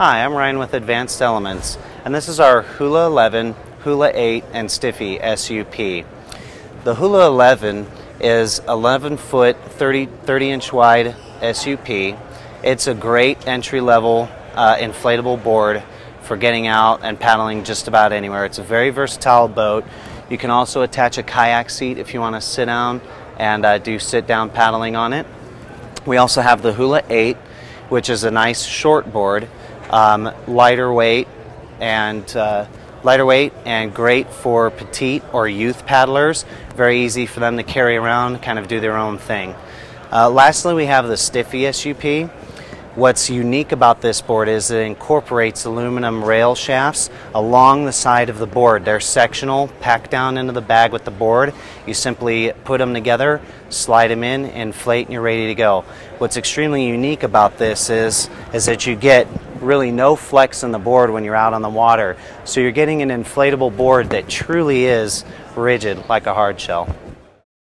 Hi, I'm Ryan with Advanced Elements, and this is our Hula 11, Hula 8, and Stiffy SUP. The Hula 11 is 11 foot, 30, 30 inch wide SUP. It's a great entry level uh, inflatable board for getting out and paddling just about anywhere. It's a very versatile boat. You can also attach a kayak seat if you want to sit down and uh, do sit down paddling on it. We also have the Hula 8, which is a nice short board, um, lighter weight and uh, lighter weight and great for petite or youth paddlers. Very easy for them to carry around, kind of do their own thing. Uh, lastly, we have the Stiffy SUP. What's unique about this board is it incorporates aluminum rail shafts along the side of the board. They're sectional, packed down into the bag with the board. You simply put them together, slide them in, inflate, and you're ready to go. What's extremely unique about this is, is that you get really no flex in the board when you're out on the water. So you're getting an inflatable board that truly is rigid like a hard shell.